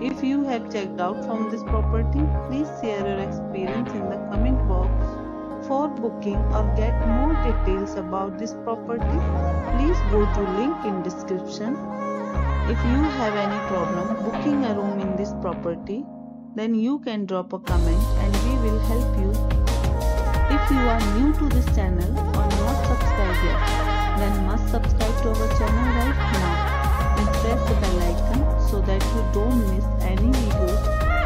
If you have checked out from this property, please share your experience in the comment box. For booking or get more details about this property, please go to link in description. If you have any problem booking a room in this property, then you can drop a comment and we will help you. If you are new to this channel or not subscribed yet, then must subscribe to our channel